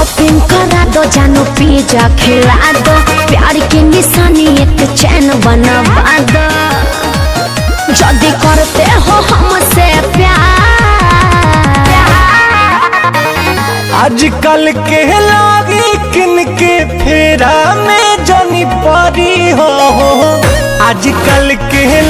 Shopping करा दो जानो पिज्जा खिला दो प्यार की निशानी एक चैन बनवा दो जल्दी करते हो हमसे प्यार। आजकल के लागी किन के फेरा में जानी पड़ी हो। आजकल के लड़के